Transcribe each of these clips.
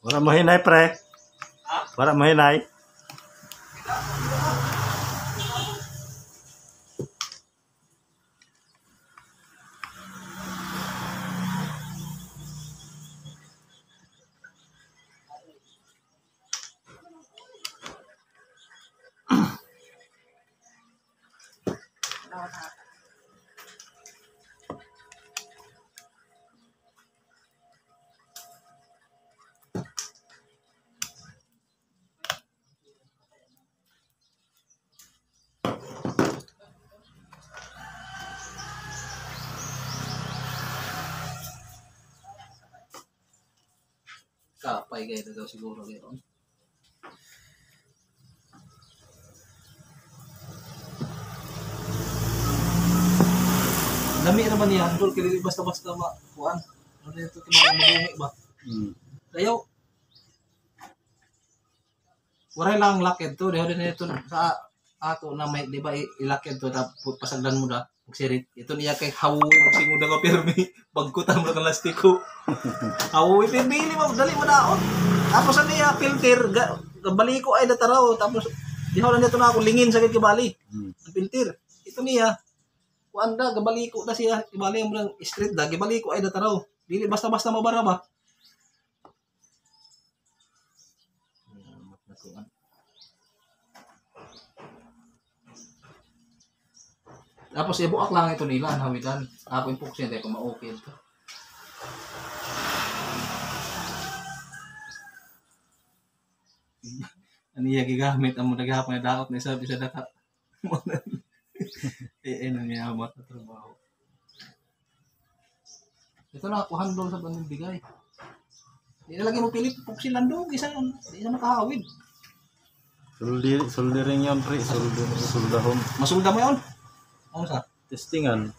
Wala mahinay, pre. Wala mahinay. Kapay kayo na daw siguro ngayon. Dami naman niya, Andol, kaya basta-basta ma, kuan. Ano nito, kaya magungi ba? Hmm. Kayo, waray lang lakid to, diho din ito sa ato na may, di ba, ilakid to, tapos pasagdan mo na, sirit. Ito niya kay Hawi, magsingo na ka pirmi, pagkutan mo ng lastiko. Hawi, pirbili mo, dali mo na, oh. Tapos ano niya, filter, ga, gabaliko ay dataraw, tapos, di na nito na ako lingin sa kibali, Hmm. ang filter. Ito niya, kuanda, gabaliko na siya, ibali mo ng street da, gabaliko ay dataraw. Dili basta-basta mabara ba? Tapos ibuak lang ito nila, ang hawitan. Ako yung puksin, ko ma-okay ito. Ano iya gigamit ang mga gahapon na daot na sabi sa data. eh, eh, nangyayamot na trabaho. Ito na, ako handol sa bandang bigay. Na lagi mo pilit, puksin lang doon, isa, isa makahawid. Suldi, suldi rin yun, pre. Suldi, suldahon. Masulda mo yun? Ano sa? Testingan.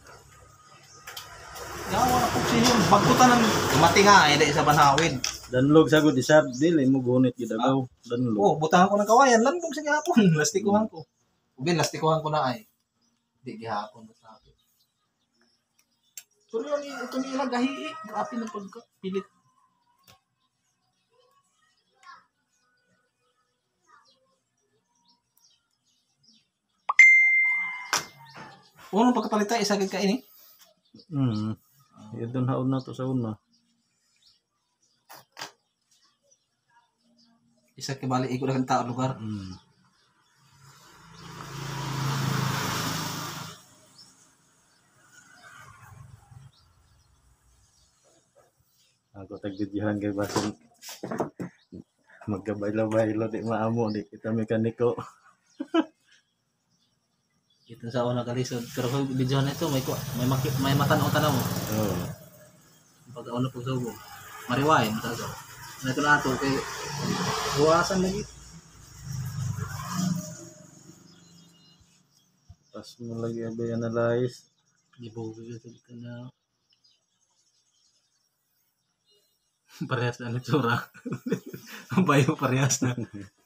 Yawa na puksin yun. Bagkutan ng mati nga, eh, di sa banhawid. Danlog sa good isab. Dili mo gunit gidagaw. Danlog. Oh, butahan ko ng kawayan, landong sa gihapon. Lastikuhan ko. Ubin, lastikuhan ko na ay. Hindi gihapon mo sa akin. So yun, ito ni ilang gahi. Grabe ng pagkapilit. Unang pagkapalita, isa ka ini. Hmm. Ito na una to sa una. Isa kibali iko na tao lugar. Hmm. Ako tagbidyohan kay basin magkabay-labay di maamo di kita mekaniko. Ito sa una kalisod. Pero kung video na ito, may, may, maki, may matanaw-tanaw mo. Oh. Pag ano pag subo. Mariway, mataso. Na ito na ito, kay buwasan lagi. Pas mo lagi abay analyze. Di ba ko na parehas na. Ang bayo parehas na.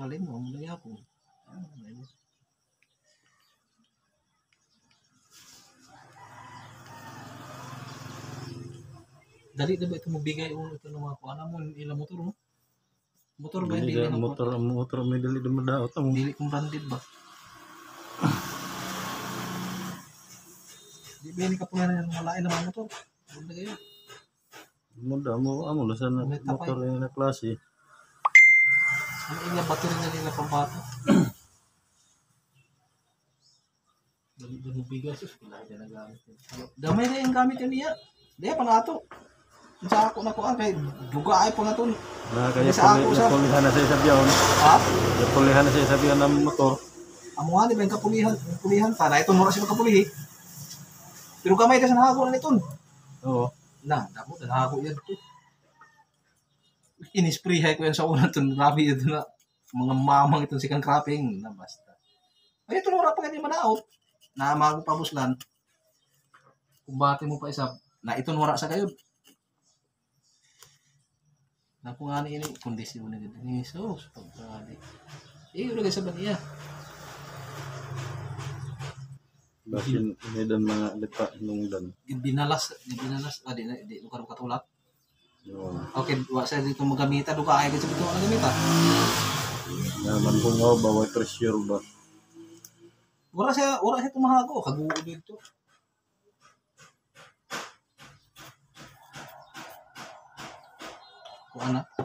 Pagbalik mo, ang laya ko. Ah, ayun. Dali na ba ito mabigay o ito ng mga kuana mo, ilang motor mo? Motor ba Dili hindi ka na motor motor may dali dumadaot ang Dili kong branded ba? Di ba ka pula ng malain ng mga motor? Ganda kayo. muda mo amo lusan na May tapay. motor yung na klase. Ano yung battery na nila pang bata? Dali na mo bigas. sus, Wala ka na gamit. yun. Damay na yung gamit yun niya. Di pa na ito. Sa ako na ko ang kay duga ay po na to. Na kaya Sa ako, sir. pulihan na sa isabiyon. Ha? Pulihan na sa isabiyon ng motor. Amo nga ni ba yung kapulihan, yung kapulihan pa. Na ito mura sila kapulihi. Pero kamay ka sa nahago na nito. Oo. Na, na nahago yan to. Inisprihay ko yan sa una to. Grabe ito na. Mga mamang itong sikang cropping. Na basta. Ay, ito wala pa ganyan manaot. Na mago pa buslan. Kung bati mo pa isa, na ito wala sa kayo. Na kung ano yun, kondisyon na ganyan. Ni Jesus, pagkali. Eh, ulo sa baniya. Basin dan mga lipa nung dan. Binalas, binalas, ah, di, di, lugar katulak. Yun. Okay, wa sa dito magamita, duka ay kasi ito ang gamita. Naman kung nga baway pressure ba. Wala siya, wala siya tumahago. Kagugo dito. Ano ito?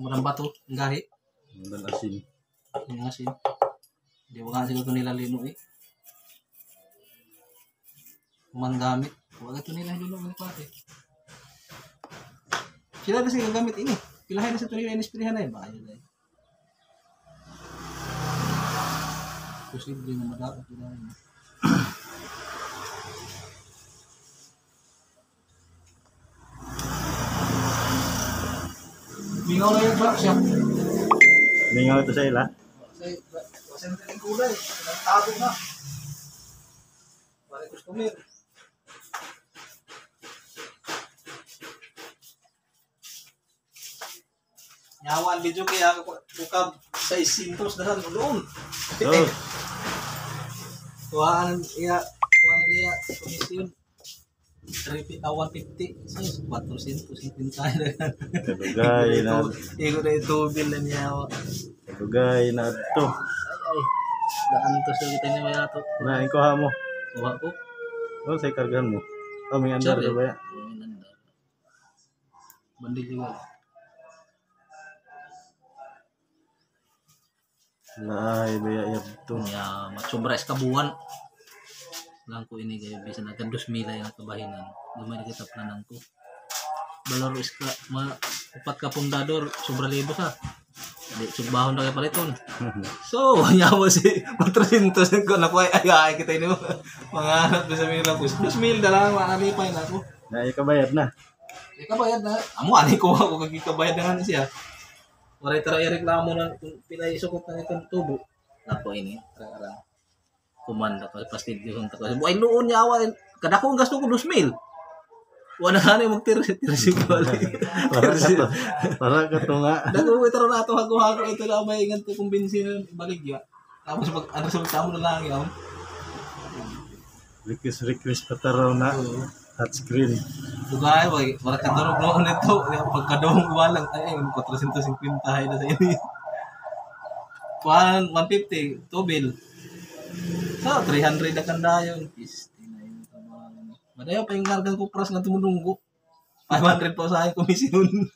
Marang bato, ang gahi. Dan asin. Yung asin. Hindi wala sila ito nila lino eh. Kuman gamit. Wala ito nila lino ng pati. Sila na sila gamit ini. Pilahin na sa ito nila inispirihan na eh. Baka yun eh. Posible na madapat nila yun. Mingaw na yung truck siya. Ningaw ito sa ila. Kasi, kasi ang kulay, nagtago na. Pare customer. Nyawan video kaya bukab sa isintos dahan doon. Oh, Tuwaan iya, tuwaan iya komisyon. 3 ah, 150 sa 450 tayo na. kadugay na na ito bill na niya. kadugay na ito. Daan to sa kita niya maya to. Na iko ha mo. Kuha ko. Oh, say kargahan mo. Oh, may andar Sorry. ba ya? Oo, nanda. Bandil Laay baya ito. Ya, macubra es kabuan. Lang ko ini kayo bisa na gandos mila yung kabahinan. Lumay na kita planan ko. Balaro is ka, ma, upat ka pundador, sobra libo sa. Di, sugbahon na kayo paliton. So, nyawa si 400 ko na ko ay ay kita ini mga anak sa mila ko. 2 mil na lang makalipay na ako. Na ikabayad na. Eh, kabayad na. Amo, ani ko ako kagikabayad na siya. Waray tara reklamo na pinaisukot na itong tubo. Nako ini, tara Kumanda ko, pastidyo kong tako. Buhay noon niya awa. Kada ko ang gasto ko 2 mil. Wala na ni magtira-tira si Bali. Para ka to. Para ka to nga. Dako ko taro na ato hago-hago ito na may ingat ko kumbinsi na ibaligya. Tapos pag ano sa tamo na lang yun. Request request pa taraw na. Touchscreen. Tugay, wag wala ka tarog noon nito. Pagkadong walang ay ay 450 tayo na sa ini. 1 150 to bill. So 300 na kanda yun. Na. Madaya pa yung kargang ko pras nga tumununggo. 500 pa sa akin komisyon.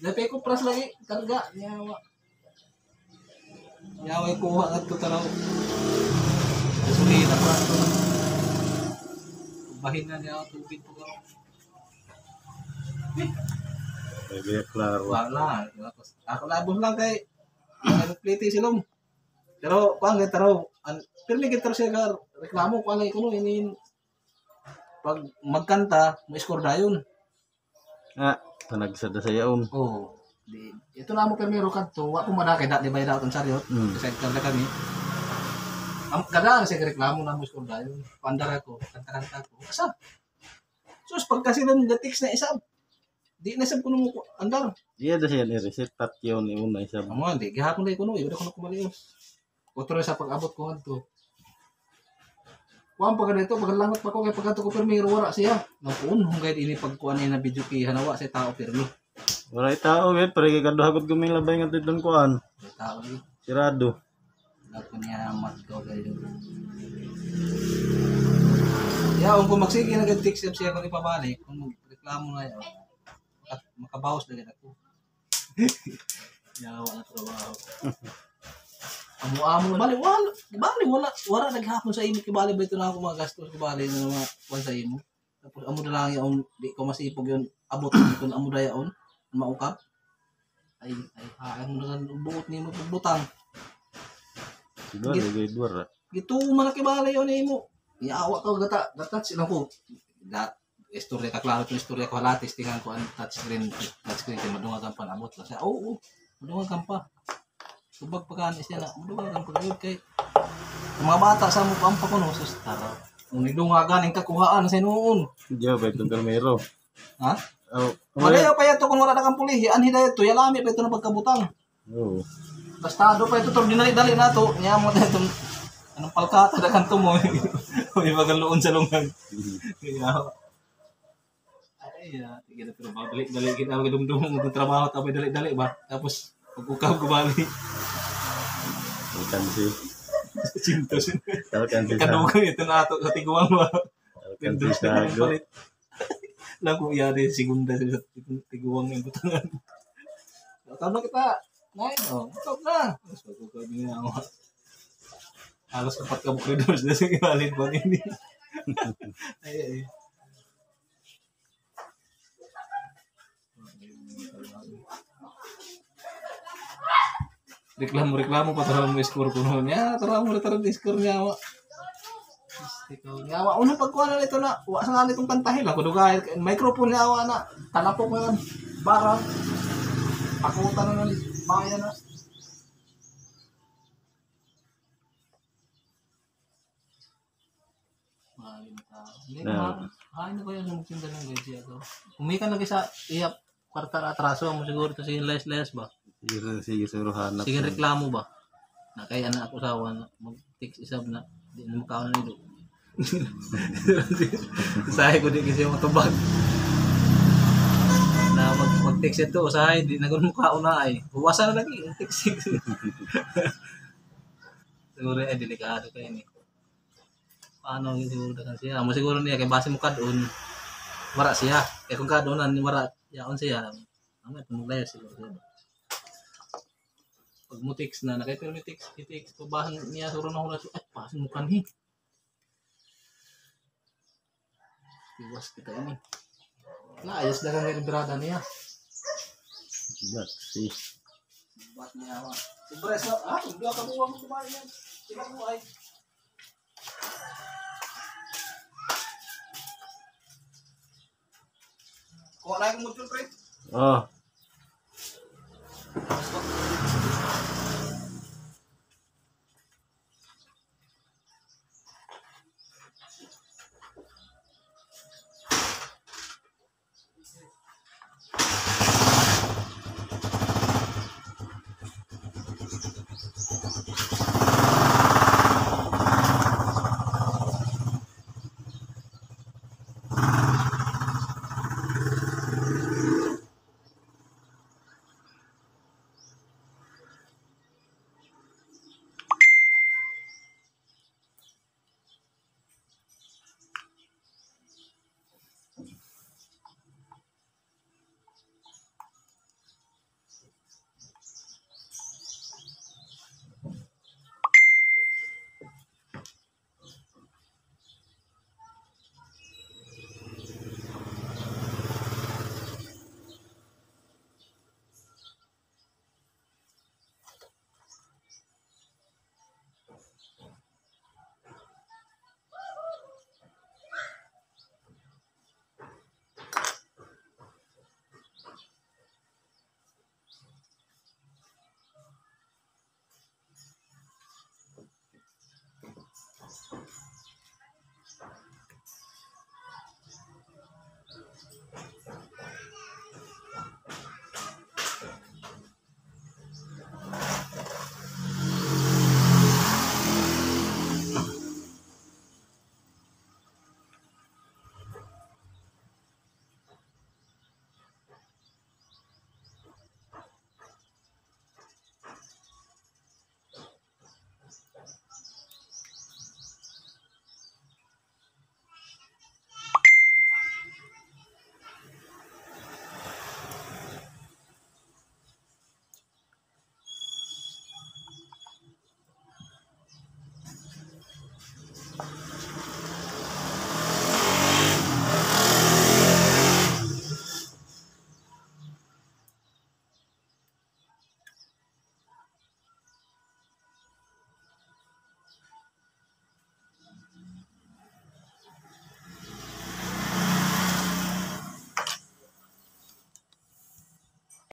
Dapat ko pras lagi karga nyawa. Nyawa yung kuha nga ito tanaw. Gasolina pa. Bahin na niya ako tubig. Ay baya klaro. Wala. Ako, ako labos lang kay ano plate silom. Pero kuan nga taro, may gitar siya ka reklamo kuan nga kuno ini pag magkanta, mo score dayon. Ah, tanagsada sa yaon. Oh. Di, ito na mo primero kanto, wa ko manakay da di ba daw ton saryo. Hmm. Kasi kanta kami. Ang kadaan sa reklamo na mo school dayon. Pandara ko, kanta-kanta ko. Asa? Sus, pagka sila na-text na isab. Di na sab kuno mo andar. Iya dah siya ni-reset tat yun ni una siya. Amo di gihapon dai kuno, iba kuno kumalios. Otro sa pag-abot ko adto. Kuan pa kadito paglangot pa ko kay pagkanto ko permi wala siya. Napuun hunggay ini pagkuan ni na video kay hanawa sa tao permi. Wala tao gid pare kay kadto hagod guming labay nga tidon kuan. Sa tao ni Sirado. Ako niya mat ko kayo. Ya, kung magsige na gad text siya kung ipabalik, kung reklamo na yun, at makabawas na gid ako. Yawa na trabaho. Amo-amo bali wala, bali wala, wala naghapon sa imo kibali ba ito na ako mga gastos kibali na mga kwan sa imo. Tapos amo na lang yung di ko masipog yun abot kun amo dayaon maukap. Ay ay haan mo na buot nimo pagbutang. Dua lagi dua. Gitu man kibali yun imo. Iaawa ka gata gata sila ko. Da istorya ka klaro to istorya ko halatis tingan ko ang touch screen touch screen kay madungagan pa nabot lang siya. Oo, oo. Madungagan pa. Subag pagkanis niya na. Madungagan pa kayo kay mga bata sa mo pampa ko no sus tara. Kung nidungagan ang kakuhaan sa noon. Diyo ba itong. Ha? Oh, Magayo pa yato kung wala na kang pulihi. Anhi na ito. Yalami pa ito na pagkabutang. oh. Bastado pa ito. Dinali-dali na to. Niya mo na itong anong palkata na kanto mo. May magaloon sa lungan. Kaya, ay, ah, tigil na pero balik-balik kita ang dumdum ng trabaho tapos dali-dali ba? Tapos pag-ukaw gumali. Talkan si. Cintos. Talkan si. Kadugang ito na ato sa tiguang ba? Talkan si Pindos sa. na ng palit. Lang kung yari segunda sa tiguang yung butangan. Tawag na kita. Ngayon, oh. Tawag na. Tapos pag-ukaw niya ako. Halos kapat ka bukli doon sa singalin ko ini. Ay, ay. Reklamo, reklamo pa tara mo score ko noon. Ya, tara mo tara score niya. Wa. Ikaw niya. Wa uno pagkuha na nito na. Wa sa nga nitong kantahin lang. Kudugay. Microphone niya wa na. Talapok mo yan. Barang. Pakutan na bayan na. Mahalin tao. Hindi Yeah. na. Na ko yung magtinda ng gaji ako. Umika na sa iyap kwarta na atraso mo siguro to sige les-les ba? Sige sige suruhan na. Sige reklamo ba? Na kay anak ako sawa na mag-text isab na di na makaon na nito. Usahay ko di kasi yung matubag. Na mag mag-text ito usahay di na ko makaon na ay. Buwasan na lagi yung text. siguro ay delikado kayo ni. Paano yung siguro na siya? Amo siguro niya kay base mo kadon. Wara siya. Kaya kung kadon ni wara yaon siya. Amo tumulay siguro siya pag mo text na, nakita mo text, i-text, pabahan niya, suro na na, ay, pasin mo kanhi. Iwas kita ini. Naayos na kang librada niya. Bat si. Bat niya, ma. Si Bres na, ah, hindi ako buwa mo kumain yan. Sila mo ay. Kuha na yung module, pre. Oh.